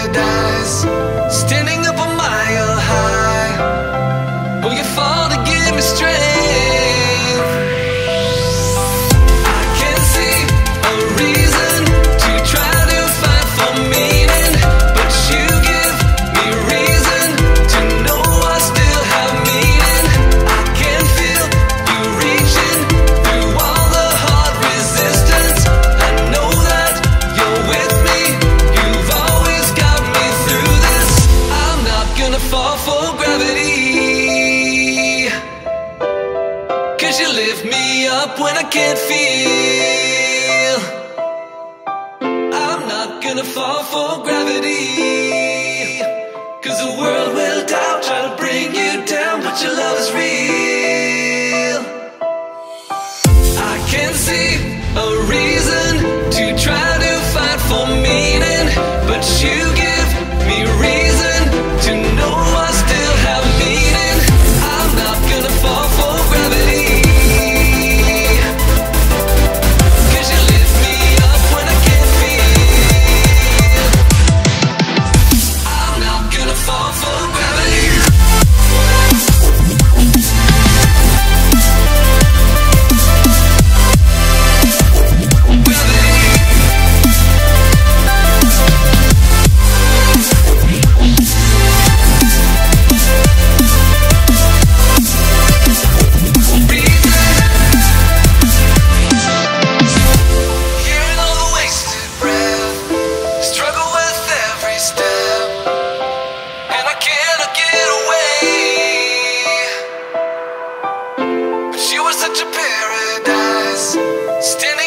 paradise. Gravity. Cause you lift me up when I can't feel. I'm not gonna fall for gravity. was such a paradise. Standing